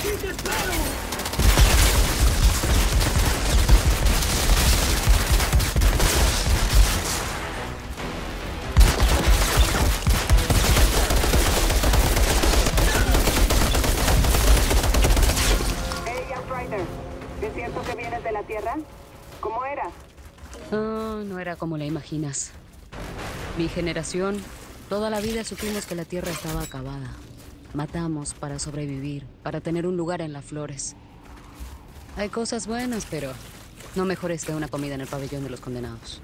Hey, Outrider. ¿Es cierto que vienes de la Tierra? ¿Cómo eras? Ah, no era como la imaginas. Mi generación, toda la vida supimos que la Tierra estaba acabada. Matamos para sobrevivir, para tener un lugar en las flores. Hay cosas buenas, pero no mejores que una comida en el pabellón de los condenados.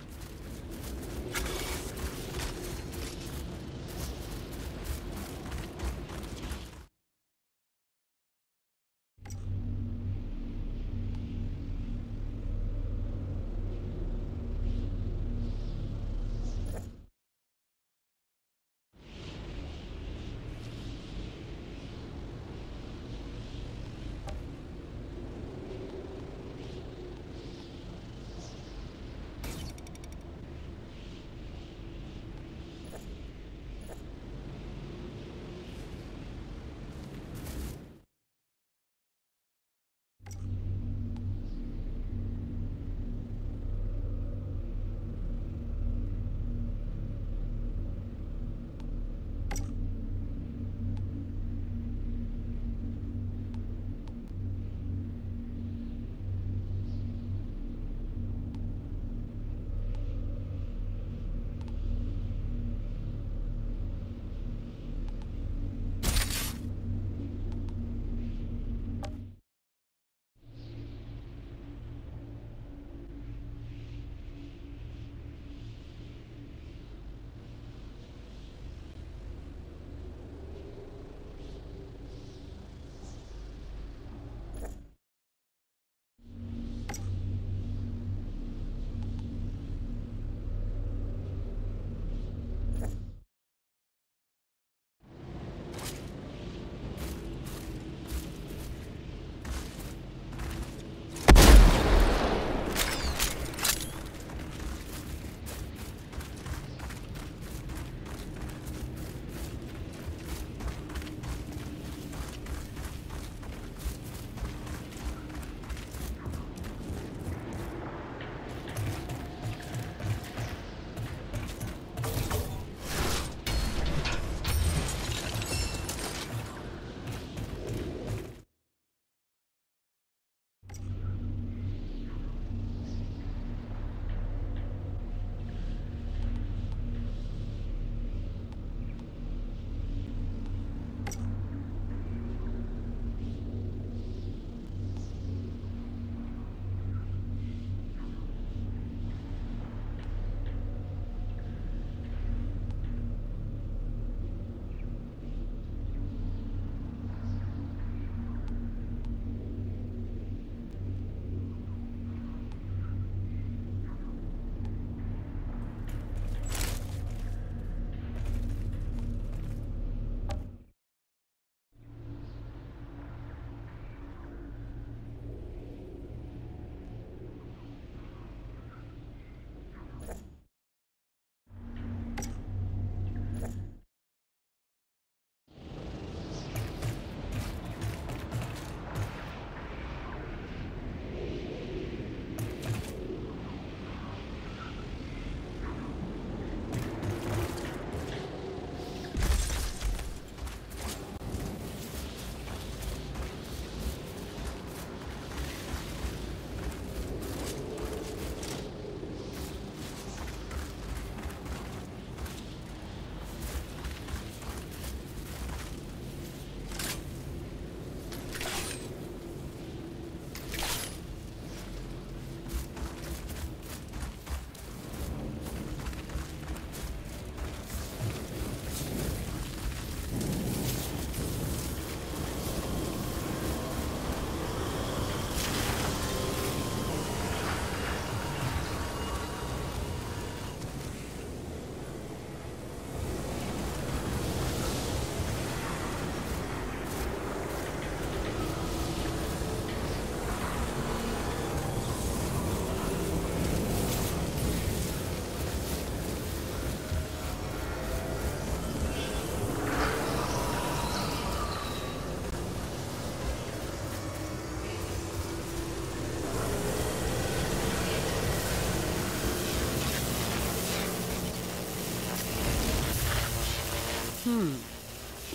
Hmm,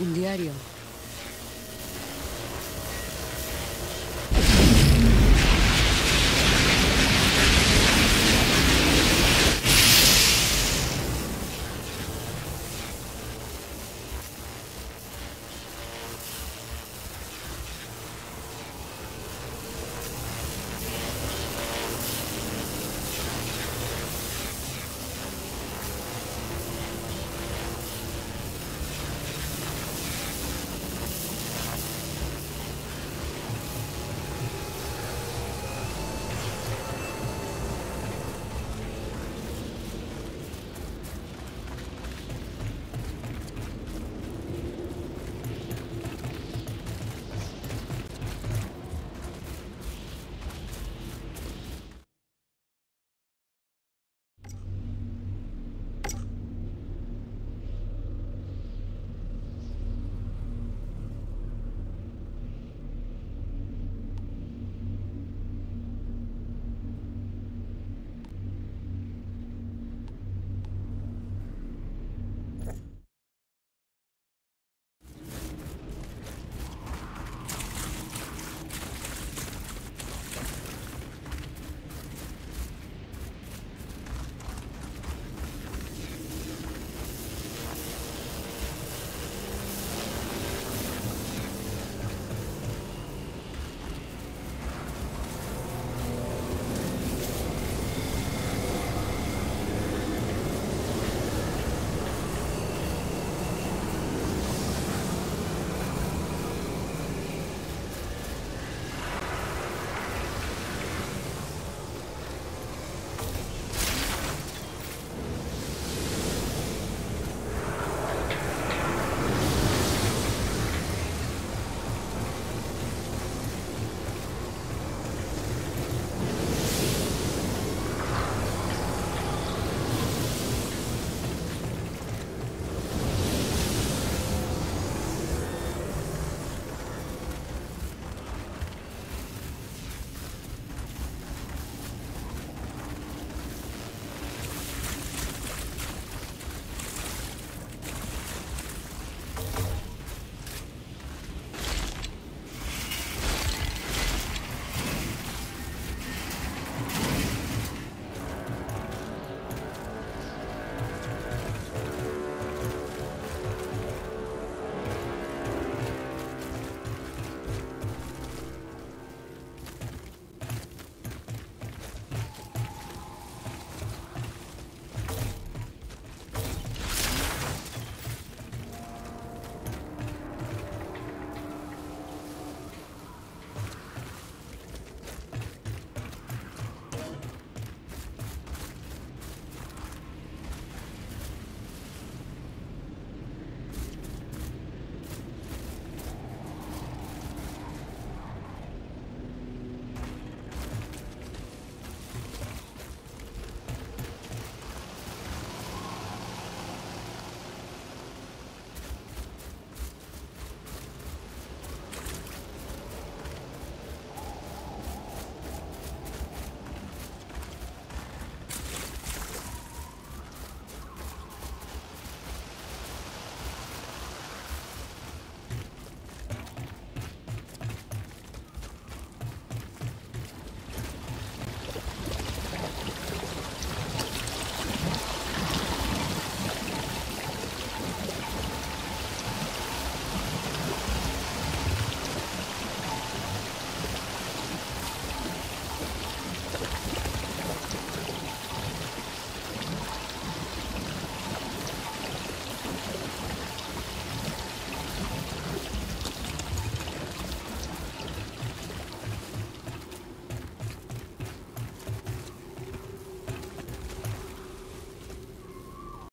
un diario.